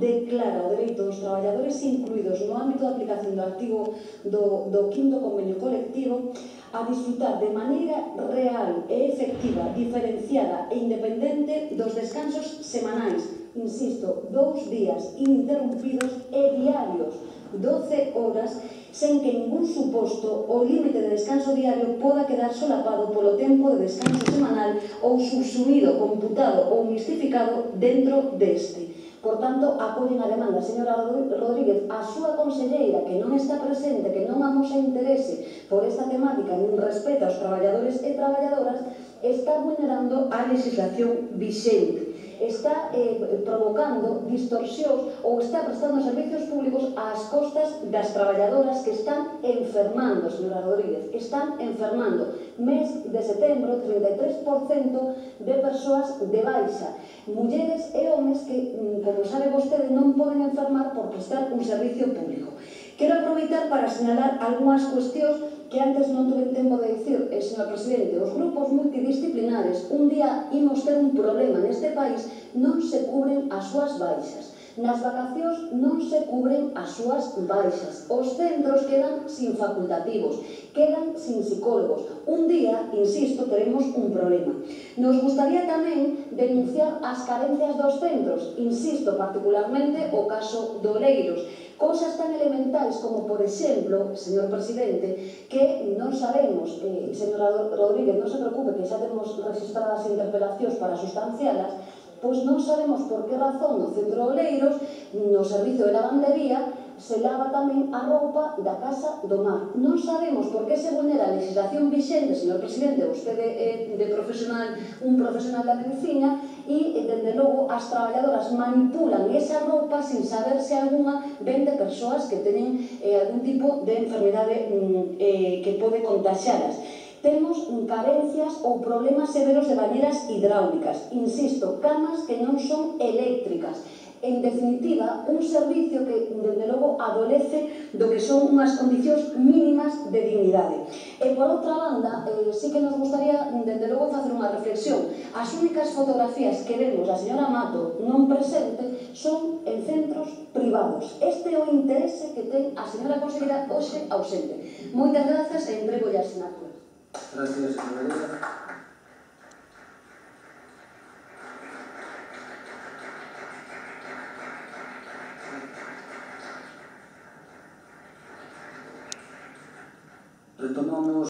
declara o dereito dos traballadores incluídos no ámbito da aplicación do artigo do, do quinto convenio colectivo a disfrutar de maneira real e efectiva, diferenciada e independente dos descansos semanais, insisto, dous días ininterrumpidos e diarios, 12 horas, sen que ningún suposto o límite de descanso diario poda quedar solapado polo tempo de descanso semanal ou subsumido, computado ou mistificado dentro deste. Por tanto, apoien a demanda, señora Rodríguez, a súa conselleira que non está presente, que non amosa interese por esta temática, nin respeto aos traballadores e traballadoras, está vulnerando a legislación vixente está eh, provocando distorsións ou está prestando servicios públicos ás costas das traballadoras que están enfermando, señora Rodríguez, están enfermando. Mes de setembro, 33% de persoas de baixa. Mulleres e homes que, mm, como sabe vostede, non poden enfermar por prestar un servicio público. Quero aproveitar para señalar algunhas cuestións que antes non tuve tempo de dicir, eh, señor presidente, os grupos multidisciplinares un día imos ter un problema neste país, non se cubren as súas baixas. Nas vacacións non se cubren as súas baixas. Os centros quedan sin facultativos, quedan sin psicólogos. Un día, insisto, teremos un problema. Nos gustaría tamén denunciar as carencias dos centros, insisto particularmente o caso de Oleiros, Cousas tan elementais como, por exemplo, señor presidente, que non sabemos, eh, señora Rodríguez, non se preocupe que xa temos registradas interpelacións para sustancialas, pois non sabemos por que razón no centro de Oleiros, no servizo de lavandería, se lava tamén a roupa da casa do mar. Non sabemos por que se vulnera a legislación vixente, señor presidente, vostede é de profesional, un profesional da medicina, e, dende logo, as traballadoras manipulan esa roupa sin saber se alguna ven de persoas que teñen eh, algún tipo de enfermedade mm, eh, que pode contaxalas temos carencias ou problemas severos de bañeras hidráulicas, insisto, camas que non son eléctricas, en definitiva, un servicio que, dende logo, adolece do que son unhas condicións mínimas de dignidade. E, por outra banda, eh, sí que nos gustaría, dende logo, facer unha reflexión. As únicas fotografías que vemos a señora Mato non presente son en centros privados. Este é o interese que ten a señora Conselleira hoxe ausente. Moitas grazas e entrego a asignatura. Gracias, señora. Притаманного